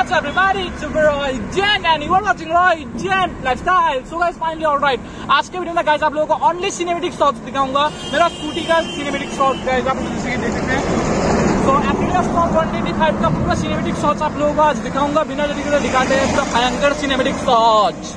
What's up, everybody? It's your Roy Jen, and you are watching Roy Jen Lifestyle. So guys, finally all right. आज के video में guys आप लोगों को only cinematic shots दिखाऊँगा मेरा स्कूटी का सिनेमेटिक शॉट गाइस आप लोग जैसे देख सकते हैं तो एप्रिलिया स्टॉक 185 का पूरा सिनेमेटिक शॉट्स आप लोगों को आज दिखाऊँगा बिना जल्दी के दिखाते हैं भयंकर cinematic shots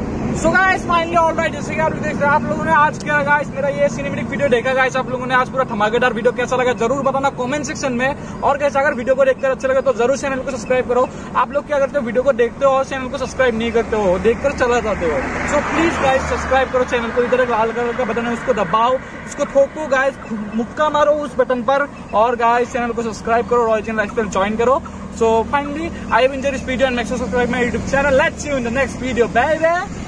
So guys finally all right जैसे कि आप देख रहे हैं आप लोगों ने आज क्या गाइस मेरा ये सिनेमेटिक वीडियो देखा गाइस आप लोगों ने आज पूरा धमाकेदार वीडियो कैसा लगा? ज़रूर बताना कमेंट सेक्शन में। और कैसे अगर वीडियो को देखकर अच्छा लगे तो ज़रूर चैनल को सब्सक्राइब करो। आप लोग क्या करते हो? वीडियो को देखते हो और चैनल को सब्सक्राइब नहीं करते हो देखकर चला जाते हो। सो प्लीज़ गाइस सब्सक्राइब करो चैनल को। इधर एक लाल कलर का बटन है उसको दबाओ उसको ठोको गाइस मुक्का मारो उस बटन पर। और गाइस चैनल को सब्सक्राइब करो रॉयल चैनल लाइफ ज्वाइन करो। So finally, I have enjoyed this video and make sure to subscribe my YouTube channel. Let's see you in the next video. Bye bye.